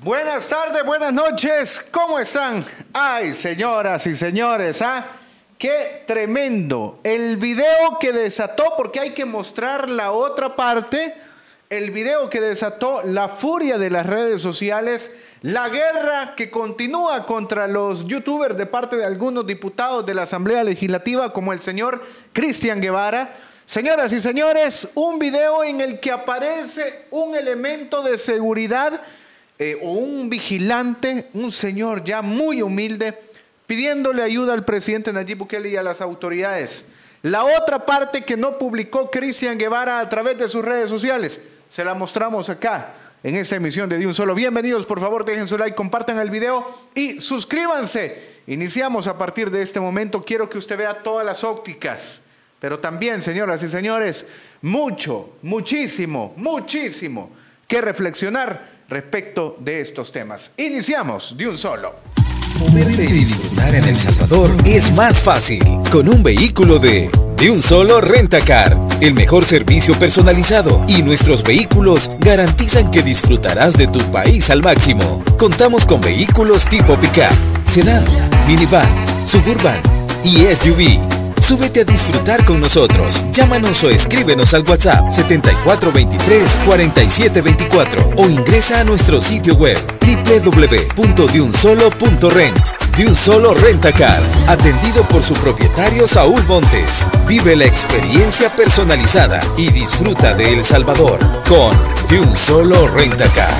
Buenas tardes, buenas noches, ¿cómo están? Ay, señoras y señores, ¿ah? Qué tremendo. El video que desató, porque hay que mostrar la otra parte, el video que desató la furia de las redes sociales, la guerra que continúa contra los youtubers de parte de algunos diputados de la Asamblea Legislativa, como el señor Cristian Guevara. Señoras y señores, un video en el que aparece un elemento de seguridad eh, o un vigilante, un señor ya muy humilde, pidiéndole ayuda al presidente Nayib Bukele y a las autoridades. La otra parte que no publicó Cristian Guevara a través de sus redes sociales, se la mostramos acá en esta emisión de De Un Solo. Bienvenidos, por favor, dejen su like, compartan el video y suscríbanse. Iniciamos a partir de este momento. Quiero que usted vea todas las ópticas, pero también, señoras y señores, mucho, muchísimo, muchísimo que reflexionar respecto de estos temas. Iniciamos de un solo. Moverte y disfrutar en El Salvador es más fácil con un vehículo de de un solo Rentacar, el mejor servicio personalizado y nuestros vehículos garantizan que disfrutarás de tu país al máximo. Contamos con vehículos tipo pickup, sedán, minivan, suburban y SUV Súbete a disfrutar con nosotros. Llámanos o escríbenos al WhatsApp 7423-4724 o ingresa a nuestro sitio web www.deunsolo.rent. De Rentacar, atendido por su propietario Saúl Montes. Vive la experiencia personalizada y disfruta de El Salvador con De un solo Rentacar.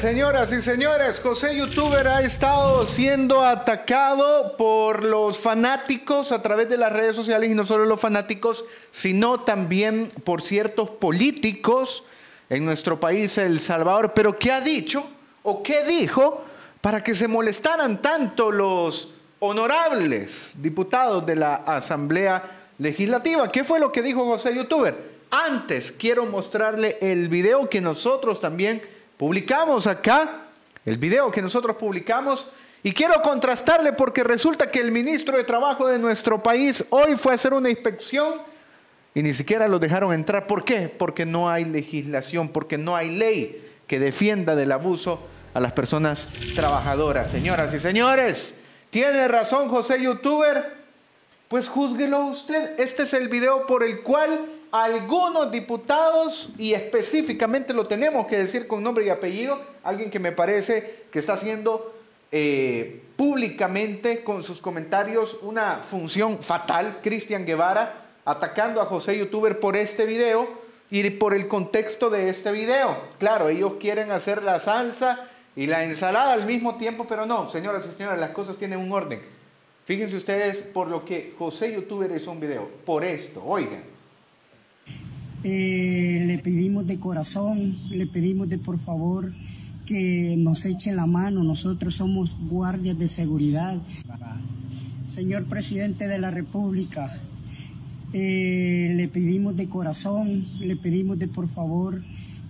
Señoras y señores, José Youtuber ha estado siendo atacado por los fanáticos a través de las redes sociales y no solo los fanáticos, sino también por ciertos políticos en nuestro país, El Salvador. Pero ¿qué ha dicho o qué dijo para que se molestaran tanto los honorables diputados de la Asamblea Legislativa? ¿Qué fue lo que dijo José Youtuber? Antes quiero mostrarle el video que nosotros también publicamos acá el video que nosotros publicamos y quiero contrastarle porque resulta que el ministro de Trabajo de nuestro país hoy fue a hacer una inspección y ni siquiera lo dejaron entrar. ¿Por qué? Porque no hay legislación, porque no hay ley que defienda del abuso a las personas trabajadoras. Señoras y señores, tiene razón José Youtuber, pues júzguelo usted. Este es el video por el cual algunos diputados, y específicamente lo tenemos que decir con nombre y apellido, alguien que me parece que está haciendo eh, públicamente con sus comentarios una función fatal, Cristian Guevara, atacando a José Youtuber por este video y por el contexto de este video. Claro, ellos quieren hacer la salsa y la ensalada al mismo tiempo, pero no, señoras y señores, las cosas tienen un orden. Fíjense ustedes por lo que José Youtuber hizo un video, por esto, oigan. Eh, le pedimos de corazón, le pedimos de por favor que nos eche la mano. Nosotros somos guardias de seguridad. Señor presidente de la República, eh, le pedimos de corazón, le pedimos de por favor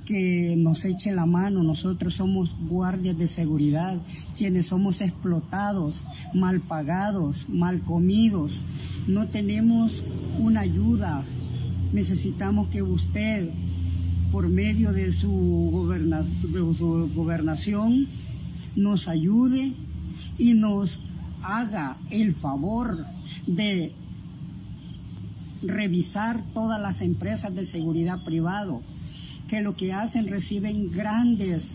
que nos eche la mano. Nosotros somos guardias de seguridad, quienes somos explotados, mal pagados, mal comidos. No tenemos una ayuda necesitamos que usted, por medio de su, gobernación, nos ayude y nos haga el favor de revisar todas las empresas de seguridad privado, que lo que hacen reciben grandes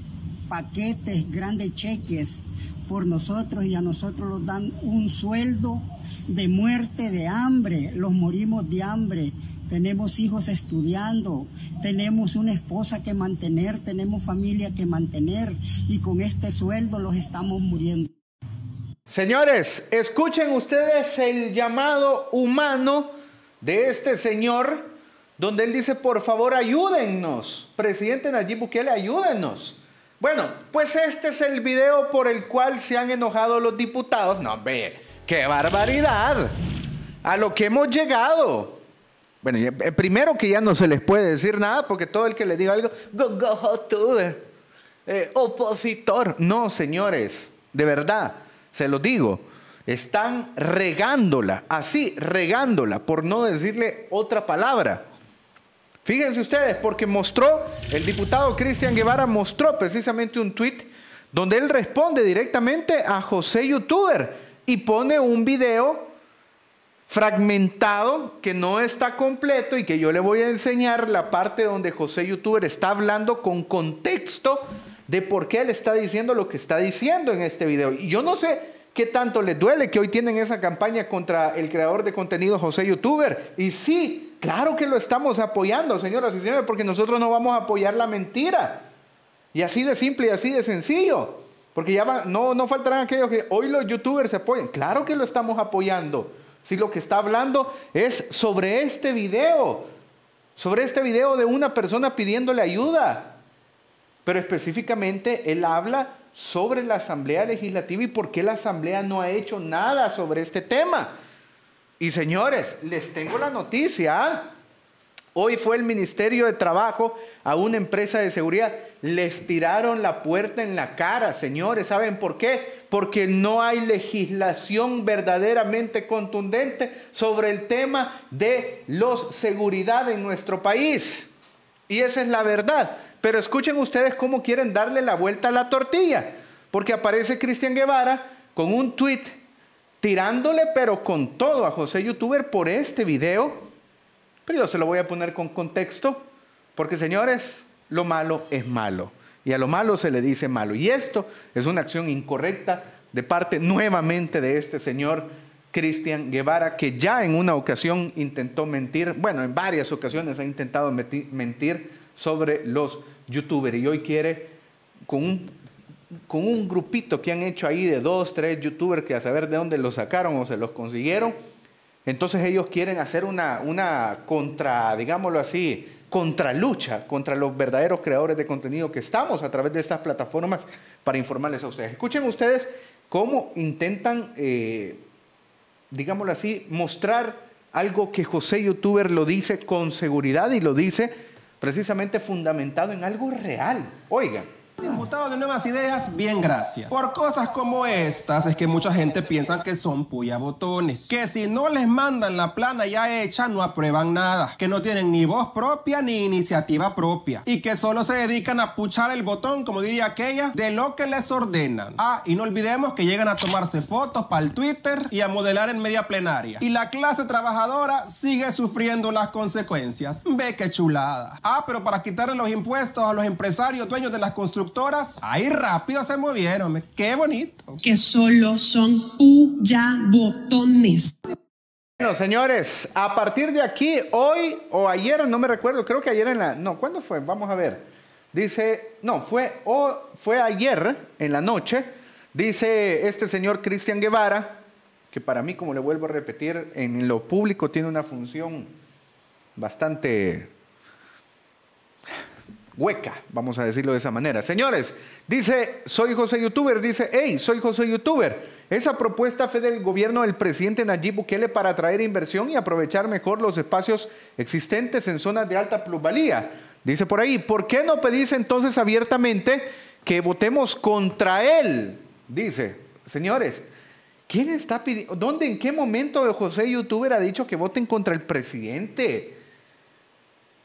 paquetes, grandes cheques por nosotros y a nosotros nos dan un sueldo de muerte, de hambre, los morimos de hambre, tenemos hijos estudiando, tenemos una esposa que mantener, tenemos familia que mantener y con este sueldo los estamos muriendo. Señores, escuchen ustedes el llamado humano de este señor, donde él dice, por favor, ayúdennos. Presidente Nayib Bukele, ayúdennos. Bueno, pues este es el video por el cual se han enojado los diputados. No, ve, qué barbaridad. A lo que hemos llegado. Bueno, eh, primero que ya no se les puede decir nada porque todo el que le diga algo, eh, opositor. No, señores, de verdad, se lo digo, están regándola, así, regándola, por no decirle otra palabra. Fíjense ustedes, porque mostró, el diputado Cristian Guevara mostró precisamente un tuit donde él responde directamente a José Youtuber y pone un video fragmentado que no está completo y que yo le voy a enseñar la parte donde José Youtuber está hablando con contexto de por qué él está diciendo lo que está diciendo en este video. Y yo no sé qué tanto les duele que hoy tienen esa campaña contra el creador de contenido José Youtuber. Y sí, claro que lo estamos apoyando, señoras y señores, porque nosotros no vamos a apoyar la mentira. Y así de simple y así de sencillo. Porque ya no, no faltarán aquellos que hoy los youtubers se apoyan. Claro que lo estamos apoyando. Si lo que está hablando es sobre este video, sobre este video de una persona pidiéndole ayuda. Pero específicamente él habla sobre la Asamblea Legislativa y por qué la Asamblea no ha hecho nada sobre este tema. Y señores, les tengo la noticia. Hoy fue el Ministerio de Trabajo a una empresa de seguridad. Les tiraron la puerta en la cara, señores. ¿Saben por qué? Porque no hay legislación verdaderamente contundente sobre el tema de los seguridad en nuestro país. Y esa es la verdad. Pero escuchen ustedes cómo quieren darle la vuelta a la tortilla. Porque aparece Cristian Guevara con un tweet tirándole pero con todo a José Youtuber por este video. Pero yo se lo voy a poner con contexto. Porque señores, lo malo es malo. Y a lo malo se le dice malo. Y esto es una acción incorrecta de parte nuevamente de este señor Cristian Guevara, que ya en una ocasión intentó mentir, bueno, en varias ocasiones ha intentado mentir sobre los youtubers y hoy quiere con un, grupito que han hecho ahí de dos, tres youtubers que a saber de dónde los sacaron o se los consiguieron, entonces ellos quieren hacer una, una contra, digámoslo así, contralucha contra los verdaderos creadores de contenido que estamos a través de estas plataformas para informarles a ustedes. Escuchen ustedes cómo intentan, eh, digámoslo así, mostrar algo que José Youtuber lo dice con seguridad y lo dice precisamente fundamentado en algo real. Oigan. De Nuevas Ideas, bien gracias. Por cosas como estas es que mucha gente piensa que son puya botones. Que si no les mandan la plana ya hecha no aprueban nada. Que no tienen ni voz propia ni iniciativa propia. Y que solo se dedican a puchar el botón, como diría aquella, de lo que les ordenan. Ah, y no olvidemos que llegan a tomarse fotos para el Twitter y a modelar en media plenaria. Y la clase trabajadora sigue sufriendo las consecuencias. Ve qué chulada. Ah, pero para quitarle los impuestos a los empresarios dueños de las construcciones ahí rápido se movieron. Qué bonito. Que solo son puya botones. Bueno, señores, a partir de aquí, hoy o ayer, no me recuerdo, creo que ayer en la... No, ¿cuándo fue? Vamos a ver. Dice, no, fue, o, fue ayer en la noche, dice este señor Cristian Guevara, que para mí, como le vuelvo a repetir, en lo público tiene una función bastante hueca, vamos a decirlo de esa manera. Señores, dice, soy José Youtuber, dice, hey, soy José Youtuber. Esa propuesta fue del gobierno del presidente Nayib Bukele para atraer inversión y aprovechar mejor los espacios existentes en zonas de alta plusvalía. Dice por ahí, ¿por qué no pedís entonces abiertamente que votemos contra él? Dice, señores, ¿quién está pidiendo? ¿Dónde, en qué momento José Youtuber ha dicho que voten contra el presidente?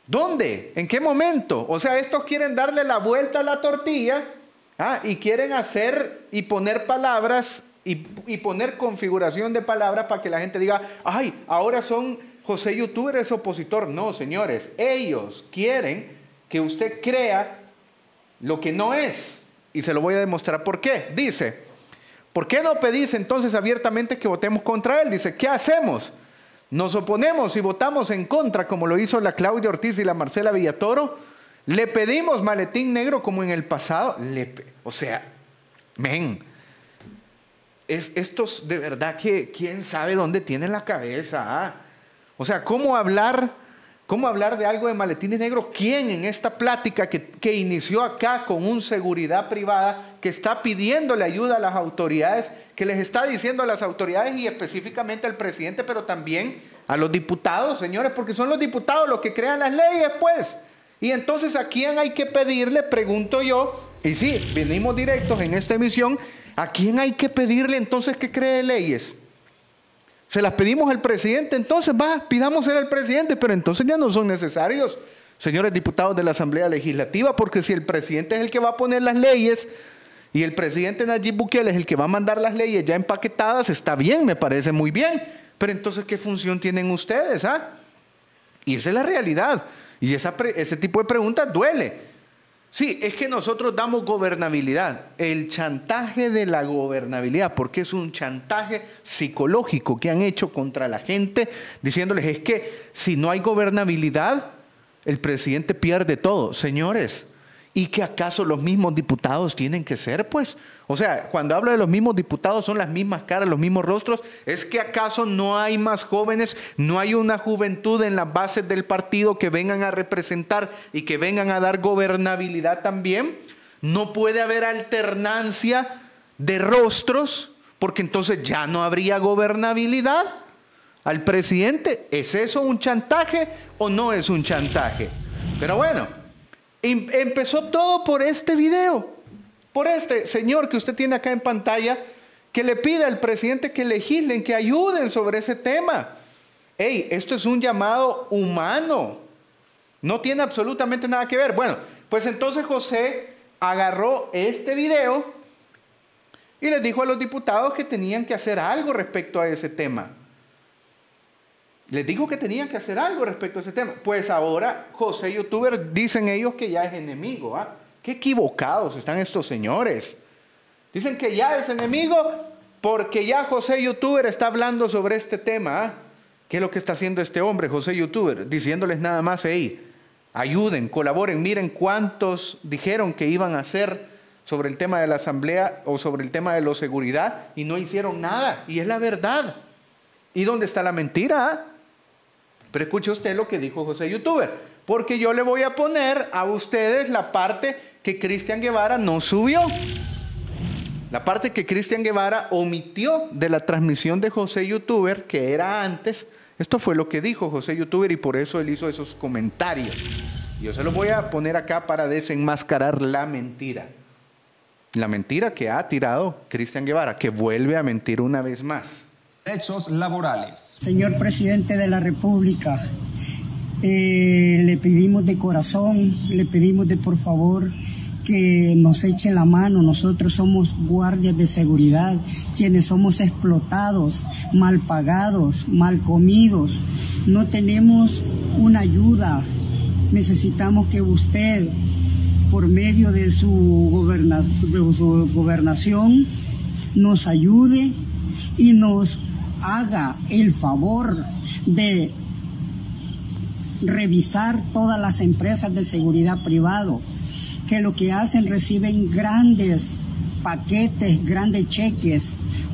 ¿Dónde? ¿En qué momento? O sea, estos quieren darle la vuelta a la tortilla ¿ah? y quieren hacer y poner palabras y, poner configuración de palabras para que la gente diga, ay, ahora son José Youtuber es opositor. No, señores, ellos quieren que usted crea lo que no es. Y se lo voy a demostrar por qué. Dice, ¿por qué no pedís entonces abiertamente que votemos contra él? Dice, ¿qué hacemos? Nos oponemos y votamos en contra, como lo hizo la Claudia Ortiz y la Marcela Villatoro, le pedimos maletín negro como en el pasado, o sea, ven, es, estos de verdad que quién sabe dónde tienen la cabeza. Ah? O sea, ¿cómo hablar, ¿cómo hablar de algo de maletines negros? ¿Quién en esta plática que, que inició acá con un seguridad privada que está pidiéndole ayuda a las autoridades que les está diciendo a las autoridades y específicamente al presidente, pero también a los diputados, señores, porque son los diputados los que crean las leyes, pues. Y entonces, ¿a quién hay que pedirle? Pregunto yo. Y sí, venimos directos en esta emisión. ¿A quién hay que pedirle entonces que cree leyes? Se las pedimos al presidente, entonces va, pidamos al presidente, pero entonces ya no son necesarios señores diputados de la Asamblea Legislativa, porque si el presidente es el que va a poner las leyes y el presidente Nayib Bukele es el que va a mandar las leyes ya empaquetadas, está bien, me parece muy bien. Pero entonces, ¿qué función tienen ustedes? Ah? Y esa es la realidad. Y ese tipo de preguntas duele. Sí, es que nosotros damos gobernabilidad. El chantaje de la gobernabilidad, porque es un chantaje psicológico que han hecho contra la gente, diciéndoles es que si no hay gobernabilidad, el presidente pierde todo. Señores, ¿y que acaso los mismos diputados tienen que ser? Pues, o sea, cuando hablo de los mismos diputados son las mismas caras, los mismos rostros. ¿Es que acaso no hay más jóvenes, no hay una juventud en las bases del partido que vengan a representar y que vengan a dar gobernabilidad también? No puede haber alternancia de rostros porque entonces ya no habría gobernabilidad al presidente. ¿Es eso un chantaje o no es un chantaje? Pero bueno, empezó todo por este video, por este señor que usted tiene acá en pantalla, que le pide al presidente que legislen, que ayuden sobre ese tema. Hey, esto es un llamado humano. No tiene absolutamente nada que ver. Bueno, pues entonces José agarró este video y les dijo a los diputados que tenían que hacer algo respecto a ese tema. Les dijo que tenían que hacer algo respecto a ese tema. Pues ahora José Youtuber dicen ellos que ya es enemigo. ¿ah? Qué equivocados están estos señores. Dicen que ya es enemigo porque ya José Youtuber está hablando sobre este tema. ¿ah? ¿Qué es lo que está haciendo este hombre, José Youtuber? Diciéndoles nada más ahí, ayuden, colaboren, miren cuántos dijeron que iban a hacer sobre el tema de la asamblea o sobre el tema de la seguridad y no hicieron nada. Y es la verdad. ¿Y dónde está la mentira? Pero escuche usted lo que dijo José Youtuber, porque yo le voy a poner a ustedes la parte que Cristian Guevara no subió. La parte que Cristian Guevara omitió de la transmisión de José Youtuber, que era antes. Esto fue lo que dijo José Youtuber y por eso él hizo esos comentarios. Yo se lo voy a poner acá para desenmascarar la mentira. La mentira que ha tirado Cristian Guevara, que vuelve a mentir una vez más derechos laborales. Señor presidente de la República, eh, le pedimos de corazón, le pedimos de por favor que nos eche la mano. Nosotros somos guardias de seguridad, quienes somos explotados, mal pagados, mal comidos. No tenemos una ayuda. Necesitamos que usted, por medio de su, de su gobernación, nos ayude y nos haga el favor de revisar todas las empresas de seguridad privado, que lo que hacen reciben grandes paquetes, grandes cheques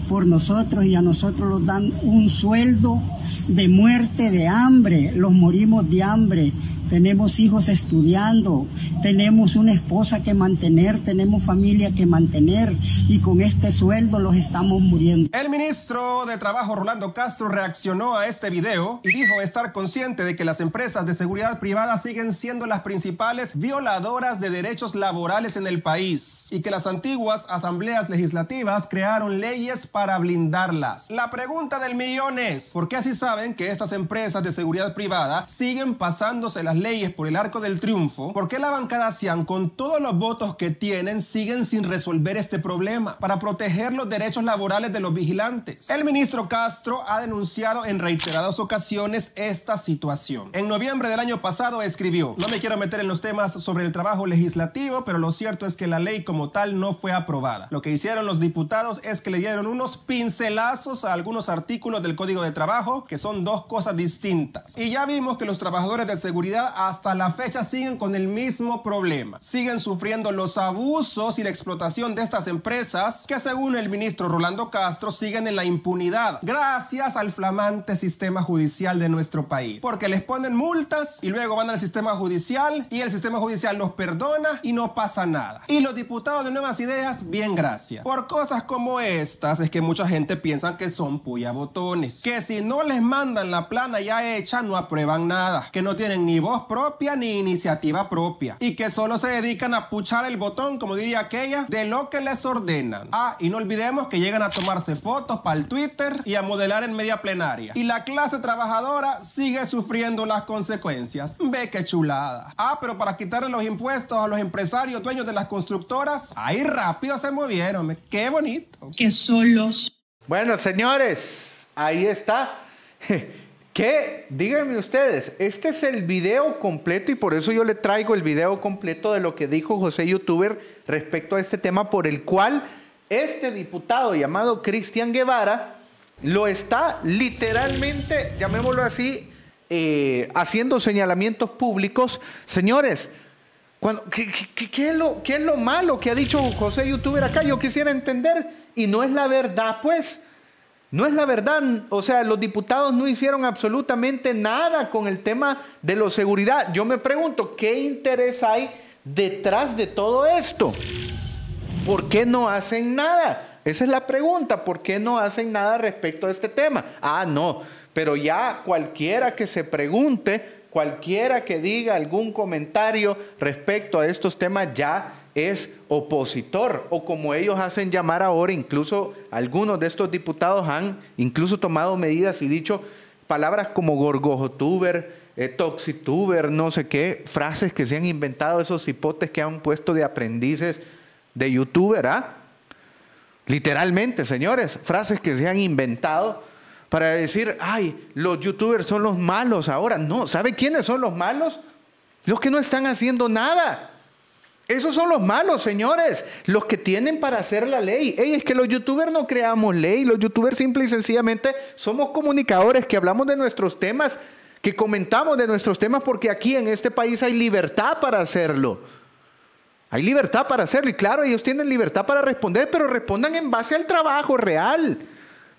por nosotros y a nosotros nos dan un sueldo de muerte, de hambre, los morimos de hambre, tenemos hijos estudiando, tenemos una esposa que mantener, tenemos familia que mantener y con este sueldo los estamos muriendo. El ministro de Trabajo Rolando Castro reaccionó a este video y dijo estar consciente de que las empresas de seguridad privada siguen siendo las principales violadoras de derechos laborales en el país y que las antiguas asambleas legislativas crearon leyes para blindarlas. La pregunta del millón es, ¿por qué así saben que estas empresas de seguridad privada siguen pasándose las leyes por el arco del triunfo, ¿por qué la bancada Cian, con todos los votos que tienen, siguen sin resolver este problema para proteger los derechos laborales de los vigilantes? El ministro Castro ha denunciado en reiteradas ocasiones esta situación. En noviembre del año pasado escribió, no me quiero meter en los temas sobre el trabajo legislativo, pero lo cierto es que la ley como tal no fue aprobada. Lo que hicieron los diputados es que le dieron unos pincelazos a algunos artículos del Código de Trabajo, que son dos cosas distintas. Y ya vimos que los trabajadores de seguridad hasta la fecha siguen con el mismo problema. Siguen sufriendo los abusos y la explotación de estas empresas que según el ministro Rolando Castro siguen en la impunidad gracias al flamante sistema judicial de nuestro país. Porque les ponen multas y luego van al sistema judicial y el sistema judicial los perdona y no pasa nada. Y los diputados de Nuevas Ideas, bien gracias. Por cosas como estas es que mucha gente piensa que son puya botones. Que si no les mandan la plana ya hecha no aprueban nada. Que no tienen ni voz voz propia ni iniciativa propia y que solo se dedican a puchar el botón, como diría aquella, de lo que les ordenan. Ah, y no olvidemos que llegan a tomarse fotos para el Twitter y a modelar en media plenaria. Y la clase trabajadora sigue sufriendo las consecuencias. Ve qué chulada. Ah, pero para quitarle los impuestos a los empresarios dueños de las constructoras, ahí rápido se movieron. Qué bonito. Que solos. Bueno, señores, ahí está. ¿Qué? Díganme ustedes, este es el video completo y por eso yo le traigo el video completo de lo que dijo José Youtuber respecto a este tema por el cual este diputado llamado Cristian Guevara lo está literalmente, llamémoslo así, eh, haciendo señalamientos públicos. Señores, cuando, ¿qué, qué- qué es lo, ¿qué es lo malo que ha dicho José Youtuber acá? Yo quisiera entender y no es la verdad, pues. No es la verdad, o sea, los diputados no hicieron absolutamente nada con el tema de la seguridad. Yo me pregunto, ¿qué interés hay detrás de todo esto? ¿Por qué no hacen nada? Esa es la pregunta, ¿por qué no hacen nada respecto a este tema? Ah, no, pero ya cualquiera que se pregunte, cualquiera que diga algún comentario respecto a estos temas ya es opositor o como ellos hacen llamar ahora, incluso algunos de estos diputados han incluso tomado medidas y dicho palabras como gorgojotuber, eh, toxituber, no sé qué, frases que se han inventado esos hipotes que han puesto de aprendices de youtuber, ¿ah? Literalmente, señores, frases que se han inventado para decir, ay, los youtubers son los malos ahora. No, ¿sabe quiénes son los malos? Los que no están haciendo nada. Esos son los malos, señores, los que tienen para hacer la ley. Ey, es que los youtubers no creamos ley, los youtubers simple y sencillamente somos comunicadores que hablamos de nuestros temas, que comentamos de nuestros temas porque aquí en este país hay libertad para hacerlo. Hay libertad para hacerlo y claro, ellos tienen libertad para responder, pero respondan en base al trabajo real.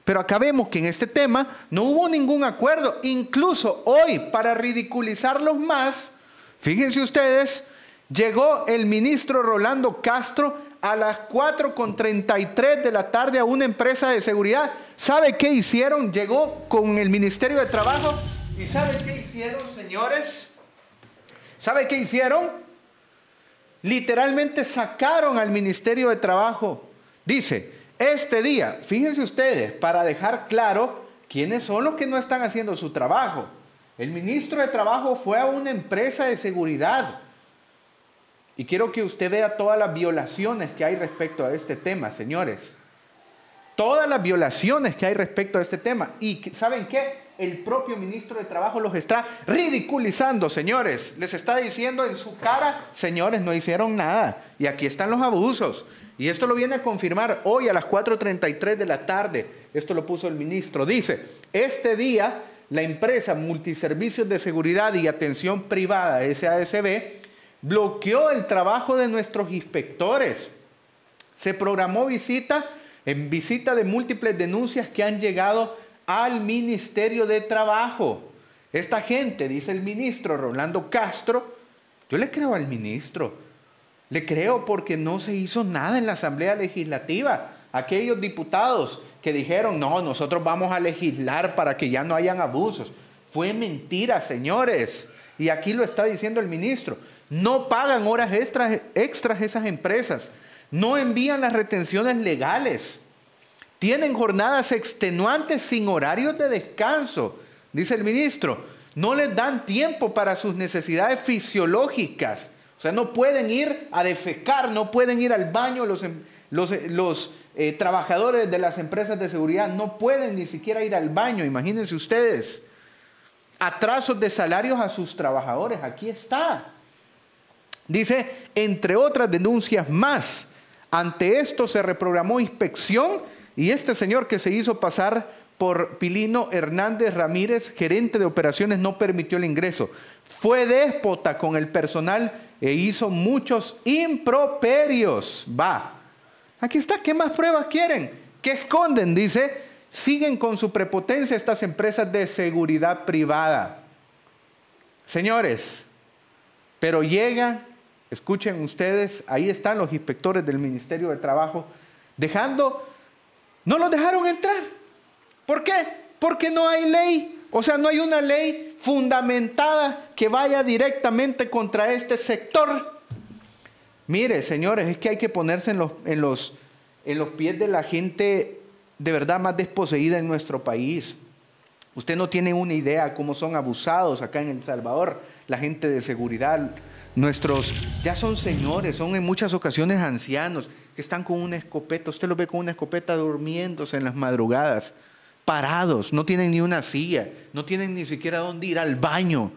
Pero acá vemos que en este tema no hubo ningún acuerdo. Incluso hoy, para ridiculizarlos más, fíjense ustedes, llegó el ministro Rolando Castro a las 4.33 de la tarde a una empresa de seguridad. ¿Sabe qué hicieron? Llegó con el Ministerio de Trabajo. ¿Y sabe qué hicieron, señores? ¿Sabe qué hicieron? literalmente sacaron al Ministerio de Trabajo. Dice, este día, fíjense ustedes, para dejar claro quiénes son los que no están haciendo su trabajo. El ministro de Trabajo fue a una empresa de seguridad. Y quiero que usted vea todas las violaciones que hay respecto a este tema, señores. Todas las violaciones que hay respecto a este tema. Y ¿saben qué? El propio ministro de Trabajo los está ridiculizando, señores. Les está diciendo en su cara, señores, no hicieron nada. Y aquí están los abusos. Y esto lo viene a confirmar hoy a las 4.33 de la tarde. Esto lo puso el ministro. Dice, este día la empresa Multiservicios de Seguridad y Atención Privada, SASB, bloqueó el trabajo de nuestros inspectores. Se programó visita en visita de múltiples denuncias que han llegado al Ministerio de Trabajo. Esta gente, dice el ministro Rolando Castro, yo le creo al ministro, le creo porque no se hizo nada en la Asamblea Legislativa. Aquellos diputados que dijeron, no, nosotros vamos a legislar para que ya no hayan abusos. Fue mentira, señores. Y aquí lo está diciendo el ministro. No pagan horas extras, extras esas empresas. No envían las retenciones legales. Tienen jornadas extenuantes sin horarios de descanso, dice el ministro. No les dan tiempo para sus necesidades fisiológicas. O sea, no pueden ir a defecar, no pueden ir al baño. Los, los, los eh, trabajadores de las empresas de seguridad no pueden ni siquiera ir al baño. Imagínense ustedes. Atrasos de salarios a sus trabajadores. Aquí está. Dice, entre otras denuncias más. Ante esto se reprogramó inspección y este señor que se hizo pasar por Pilino Hernández Ramírez, gerente de operaciones, no permitió el ingreso. Fue déspota con el personal e hizo muchos improperios. Va. Aquí está, ¿qué más pruebas quieren? ¿Qué esconden? Dice, siguen con su prepotencia estas empresas de seguridad privada. Señores, pero llega, escuchen ustedes, ahí están los inspectores del Ministerio de Trabajo, dejando, no los dejaron entrar. ¿Por qué? Porque no hay ley. O sea, no hay una ley fundamentada que vaya directamente contra este sector. Mire, señores, es que hay que ponerse en los, en los, en los pies de la gente de verdad más desposeída en nuestro país. Usted no tiene una idea cómo son abusados acá en El Salvador la gente de seguridad. Nuestros ya son señores, son en muchas ocasiones ancianos que están con una escopeta. Usted los ve con una escopeta durmiéndose en las madrugadas, parados, no tienen ni una silla, no tienen ni siquiera dónde ir al baño.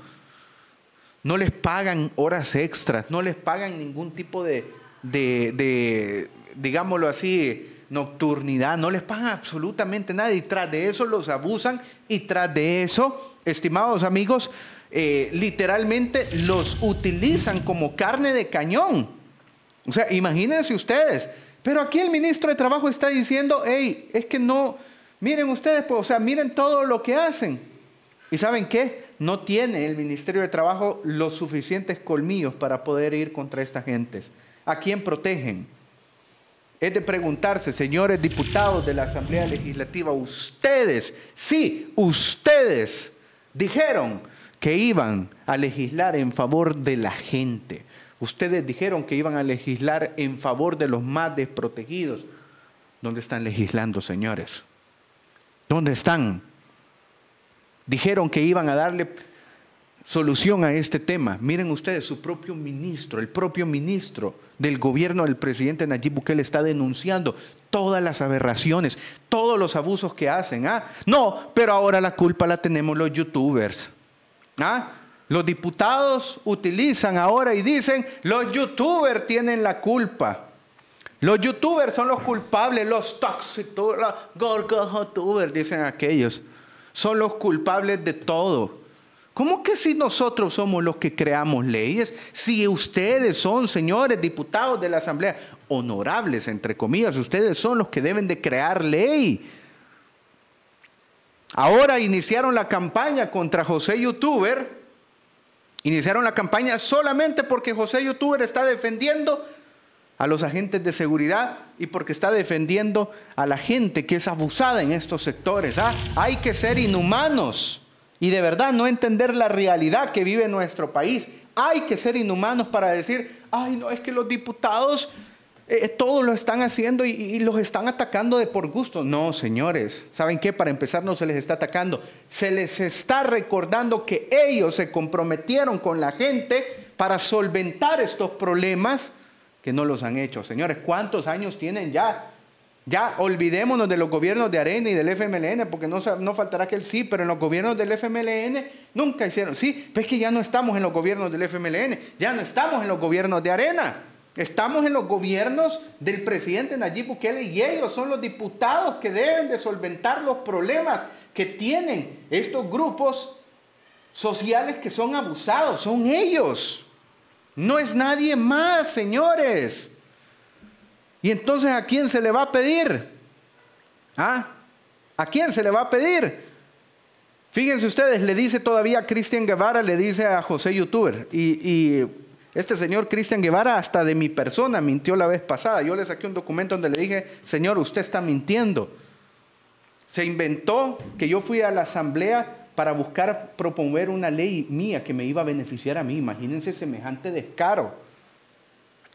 No les pagan horas extras, no les pagan ningún tipo de, de, de digámoslo así, nocturnidad, no les pagan absolutamente nada y tras de eso los abusan y tras de eso, estimados amigos, eh, literalmente los utilizan como carne de cañón. O sea, imagínense ustedes. Pero aquí el ministro de Trabajo está diciendo, hey, es que no, miren ustedes, pues, o sea, miren todo lo que hacen. ¿Y saben qué? No tiene el Ministerio de Trabajo los suficientes colmillos para poder ir contra estas gentes. ¿A quién protegen? Es de preguntarse, señores diputados de la Asamblea Legislativa, ustedes, sí, ustedes dijeron que iban a legislar en favor de la gente. Ustedes dijeron que iban a legislar en favor de los más desprotegidos. ¿Dónde están legislando, señores? ¿Dónde están? Dijeron que iban a darle solución a este tema. Miren ustedes, su propio ministro, el propio ministro del gobierno del presidente Nayib Bukele está denunciando todas las aberraciones, todos los abusos que hacen. ¿ah? No, pero ahora la culpa la tenemos los youtubers. ¿ah? Los diputados utilizan ahora y dicen, los youtubers tienen la culpa. Los youtubers son los culpables, los tóxicos, los youtubers, dicen aquellos. Son los culpables de todo. ¿Cómo que si nosotros somos los que creamos leyes? Si ustedes son, señores diputados de la Asamblea, honorables, entre comillas, ustedes son los que deben de crear ley. Ahora iniciaron la campaña contra José Youtuber. Iniciaron la campaña solamente porque José Youtuber está defendiendo a los agentes de seguridad y porque está defendiendo a la gente que es abusada en estos sectores. ¿ah? Hay que ser inhumanos y de verdad no entender la realidad que vive nuestro país. Hay que ser inhumanos para decir, ay, no, es que los diputados eh, todos lo están haciendo y, y, los están atacando de por gusto. No, señores, ¿saben qué? Para empezar no se les está atacando, se les está recordando que ellos se comprometieron con la gente para solventar estos problemas que no los han hecho. Señores, ¿cuántos años tienen ya? Ya olvidémonos de los gobiernos de Arena y del FMLN, porque no, no faltará que el sí, pero en los gobiernos del FMLN nunca hicieron. Sí, pues es que ya no estamos en los gobiernos del FMLN, ya no estamos en los gobiernos de Arena. Estamos en los gobiernos del presidente Nayib Bukele y ellos son los diputados que deben de solventar los problemas que tienen estos grupos sociales que son abusados, son ellos. No es nadie más, señores. Y entonces, ¿a quién se le va a pedir? ¿Ah? ¿A quién se le va a pedir? Fíjense ustedes, le dice todavía Cristian Guevara, le dice a José Youtuber, y, y este señor Cristian Guevara hasta de mi persona mintió la vez pasada. Yo le saqué un documento donde le dije, señor, usted está mintiendo. Se inventó que yo fui a la asamblea para buscar proponer una ley mía que me iba a beneficiar a mí. Imagínense semejante descaro.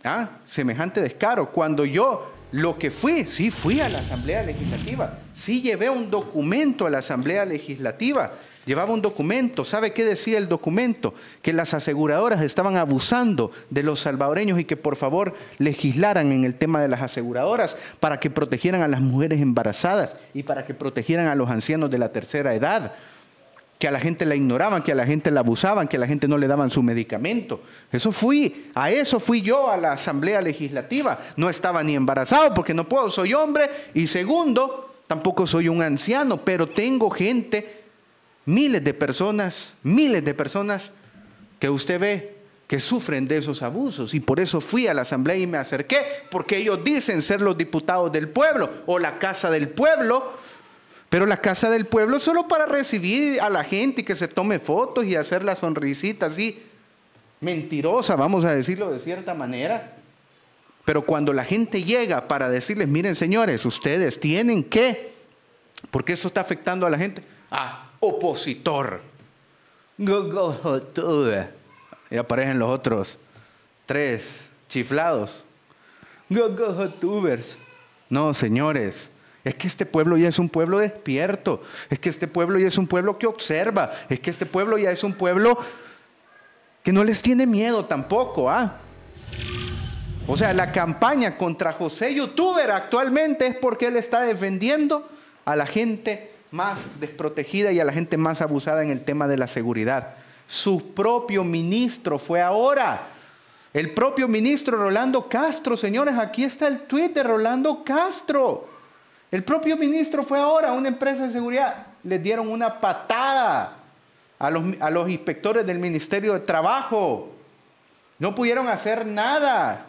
¿Ah? Semejante descaro. Cuando yo lo que fui, sí fui a la Asamblea Legislativa, sí llevé un documento a la Asamblea Legislativa, llevaba un documento, ¿sabe qué decía el documento? Que las aseguradoras estaban abusando de los salvadoreños y que por favor legislaran en el tema de las aseguradoras para que protegieran a las mujeres embarazadas y para que protegieran a los ancianos de la tercera edad que a la gente la ignoraban, que a la gente la abusaban, que a la gente no le daban su medicamento. Eso fui, a eso fui yo a la asamblea legislativa. No estaba ni embarazado porque no puedo, soy hombre. Y segundo, tampoco soy un anciano, pero tengo gente, miles de personas, miles de personas que usted ve que sufren de esos abusos. Y por eso fui a la asamblea y me acerqué, porque ellos dicen ser los diputados del pueblo o la casa del pueblo pero la casa del pueblo solo para recibir a la gente y que se tome fotos y hacer la sonrisita así mentirosa, vamos a decirlo de cierta manera. Pero cuando la gente llega para decirles, miren señores, ustedes tienen que, porque esto está afectando a la gente. Ah, opositor. Y aparecen los otros tres chiflados. No, señores. Es que este pueblo ya es un pueblo despierto. Es que este pueblo ya es un pueblo que observa. Es que este pueblo ya es un pueblo que no les tiene miedo tampoco. ¿ah? O sea, la campaña contra José Youtuber actualmente es porque él está defendiendo a la gente más desprotegida y a la gente más abusada en el tema de la seguridad. Su propio ministro fue ahora. El propio ministro Rolando Castro, señores, aquí está el tuit de Rolando Castro. El propio ministro fue ahora a una empresa de seguridad. Les dieron una patada a los, a los inspectores del Ministerio de Trabajo. No pudieron hacer nada.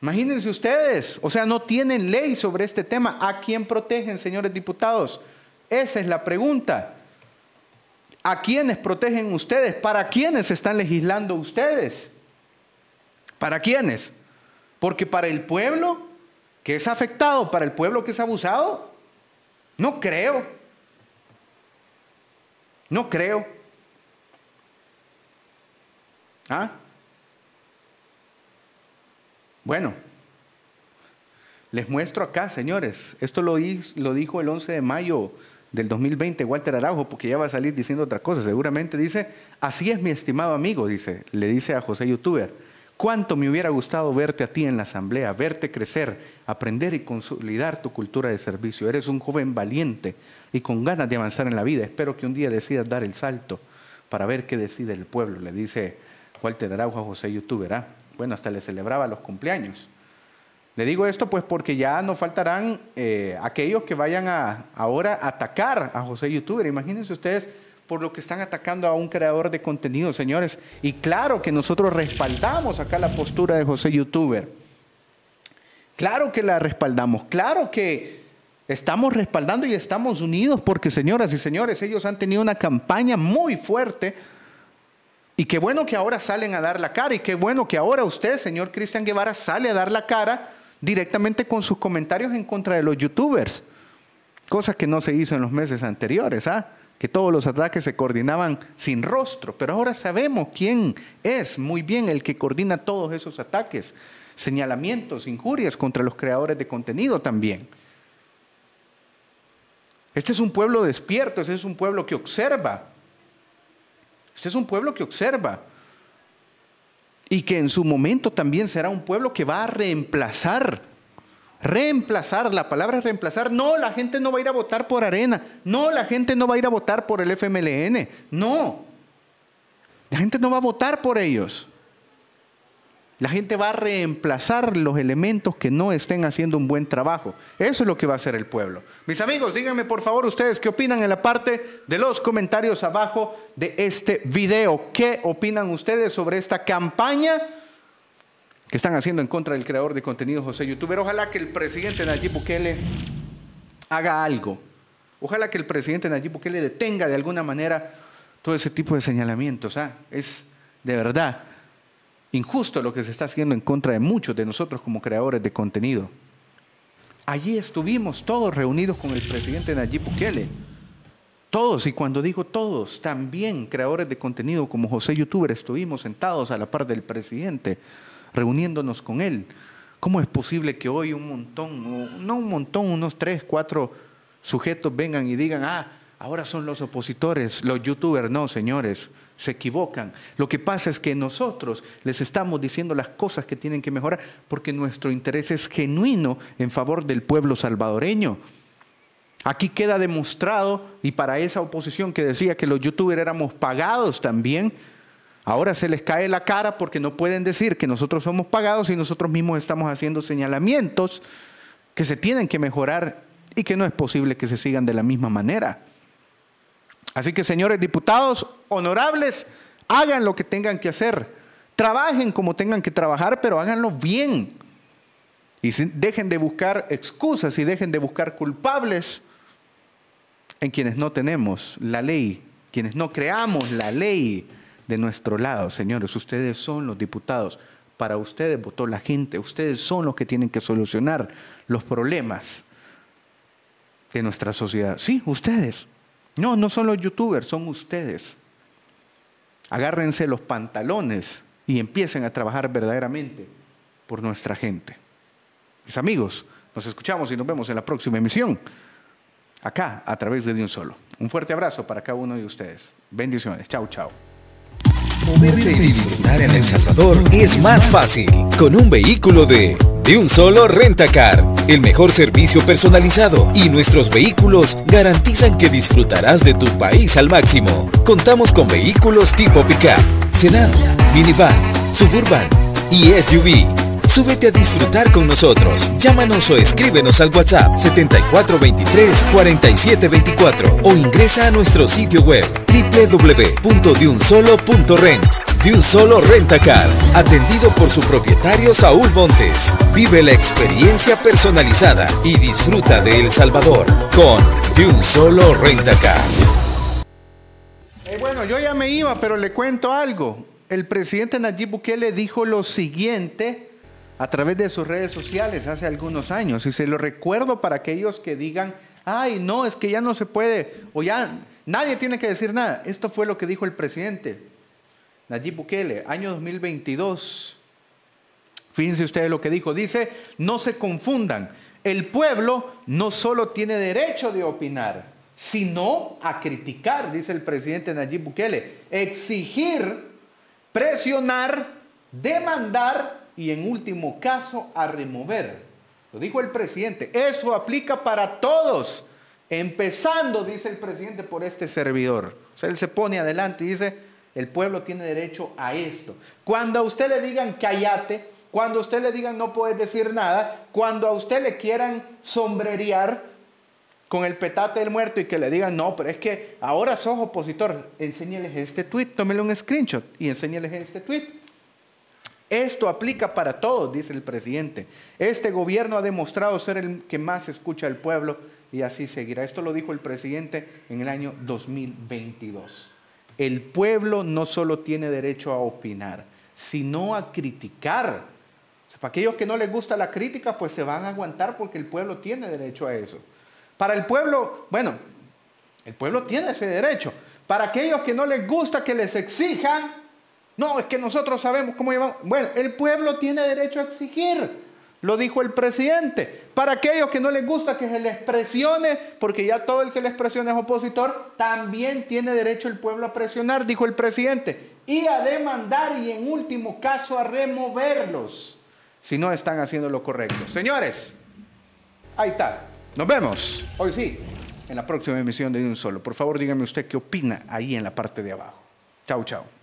Imagínense ustedes, o sea, no tienen ley sobre este tema. ¿A quién protegen, señores diputados? Esa es la pregunta. ¿A quiénes protegen ustedes? ¿Para quiénes están legislando ustedes? ¿Para quiénes? Porque para el pueblo que es afectado, para el pueblo que es abusado, no creo. No creo. ¿Ah? Bueno, les muestro acá, señores. Esto lo, lo, dijo el 11 de mayo del 2020 Walter Araujo, porque ya va a salir diciendo otra cosa. Seguramente dice, así es mi estimado amigo, dice, le dice a José Youtuber. Cuánto me hubiera gustado verte a ti en la asamblea, verte crecer, aprender y consolidar tu cultura de servicio. Eres un joven valiente y con ganas de avanzar en la vida. Espero que un día decidas dar el salto para ver qué decide el pueblo, le dice Walter Araujo a José Youtuber. Bueno, hasta le celebraba los cumpleaños. Le digo esto pues porque ya no faltarán eh, aquellos que vayan a ahora a atacar a José Youtuber. Imagínense ustedes por lo que están atacando a un creador de contenido, señores. Y claro que nosotros respaldamos acá la postura de José Youtuber. Claro que la respaldamos. Claro que estamos respaldando y estamos unidos porque, señoras y señores, ellos han tenido una campaña muy fuerte y qué bueno que ahora salen a dar la cara y qué bueno que ahora usted, señor Cristian Guevara, sale a dar la cara directamente con sus comentarios en contra de los youtubers. Cosa que no se hizo en los meses anteriores, ¿ah? Que todos los ataques se coordinaban sin rostro, pero ahora sabemos quién es muy bien el que coordina todos esos ataques, señalamientos, injurias contra los creadores de contenido también. Este es un pueblo despierto, este es un pueblo que observa, este es un pueblo que observa y que en su momento también será un pueblo que va a reemplazar. Reemplazar, la palabra reemplazar. No, la gente no va a ir a votar por Arena. No, la gente no va a ir a votar por el FMLN. No. La gente no va a votar por ellos. La gente va a reemplazar los elementos que no estén haciendo un buen trabajo. Eso es lo que va a hacer el pueblo. Mis amigos, díganme por favor ustedes qué opinan en la parte de los comentarios abajo de este video. ¿Qué opinan ustedes sobre esta campaña que están haciendo en contra del creador de contenido José Youtuber? Ojalá que el presidente Nayib Bukele haga algo. Ojalá que el presidente Nayib Bukele detenga de alguna manera todo ese tipo de señalamientos. ¿ah? Es de verdad injusto lo que se está haciendo en contra de muchos de nosotros como creadores de contenido. Allí estuvimos todos reunidos con el presidente Nayib Bukele. Todos, y cuando digo todos, también creadores de contenido como José Youtuber, estuvimos sentados a la par del presidente, reuniéndonos con él. ¿Cómo es posible que hoy un montón, no un montón, unos tres, cuatro sujetos vengan y digan, ah, ahora son los opositores, los youtubers? No, señores, se equivocan. Lo que pasa es que nosotros les estamos diciendo las cosas que tienen que mejorar porque nuestro interés es genuino en favor del pueblo salvadoreño. Aquí queda demostrado, y para esa oposición que decía que los youtubers éramos pagados también, ahora se les cae la cara porque no pueden decir que nosotros somos pagados y nosotros mismos estamos haciendo señalamientos que se tienen que mejorar y que no es posible que se sigan de la misma manera. Así que, señores diputados, honorables, hagan lo que tengan que hacer. Trabajen como tengan que trabajar, pero háganlo bien. Y dejen de buscar excusas y dejen de buscar culpables en quienes no tenemos la ley, quienes no creamos la ley de nuestro lado. Señores, ustedes son los diputados. Para ustedes votó la gente. Ustedes son los que tienen que solucionar los problemas de nuestra sociedad. Sí, ustedes. No, no son los youtubers, son ustedes. Agárrense los pantalones y empiecen a trabajar verdaderamente por nuestra gente. Mis amigos, nos escuchamos y nos vemos en la próxima emisión, acá a través de De Un Solo. Un fuerte abrazo para cada uno de ustedes. Bendiciones. Chao, chao. Moverte y disfrutar en El Salvador es más fácil con un vehículo de De Un Solo Rentacar. El mejor servicio personalizado y nuestros vehículos garantizan que disfrutarás de tu país al máximo. Contamos con vehículos tipo pickup, sedán, minivan, suburban y SUV. Súbete a disfrutar con nosotros. Llámanos o escríbenos al WhatsApp 7423-4724 o ingresa a nuestro sitio web www.deunsolo.rent. De un solo Rentacar, atendido por su propietario Saúl Montes. Vive la experiencia personalizada y disfruta de El Salvador con De un solo Rentacar. Eh, bueno, yo ya me iba, pero le cuento algo. El presidente Nayib Bukele dijo lo siguiente a través de sus redes sociales hace algunos años. Y se lo recuerdo para aquellos que digan, ay, no, es que ya no se puede, o ya nadie tiene que decir nada. Esto fue lo que dijo el presidente Nayib Bukele, año 2022. Fíjense ustedes lo que dijo. Dice, no se confundan. El pueblo no solo tiene derecho de opinar, sino a criticar, dice el presidente Nayib Bukele. Exigir, presionar, demandar y en último caso a remover. Lo dijo el presidente. Eso aplica para todos. Empezando, dice el presidente, por este servidor. O sea, él se pone adelante y dice, el pueblo tiene derecho a esto. Cuando a usted le digan cállate, cuando a usted le digan no puedes decir nada, cuando a usted le quieran sombrerear con el petate del muerto y que le digan no, pero es que ahora sos opositor, enséñales este tweet, tómele un screenshot y enséñales este tweet. Esto aplica para todos, dice el presidente. Este gobierno ha demostrado ser el que más escucha al pueblo y así seguirá. Esto lo dijo el presidente en el año 2022. El pueblo no solo tiene derecho a opinar, sino a criticar. para aquellos que no les gusta la crítica, pues se van a aguantar porque el pueblo tiene derecho a eso. Para el pueblo, bueno, el pueblo tiene ese derecho. Para aquellos que no les gusta que les exijan, no, es que nosotros sabemos cómo llevamos. Bueno, el pueblo tiene derecho a exigir. Lo dijo el presidente. Para aquellos que no les gusta que se les presione, porque ya todo el que les presione es opositor, también tiene derecho el pueblo a presionar, dijo el presidente. Y a demandar y en último caso a removerlos si no están haciendo lo correcto. Señores, ahí está. Nos vemos. Hoy sí, en la próxima emisión de Un Solo. Por favor, dígame usted qué opina ahí en la parte de abajo. Chau, chao.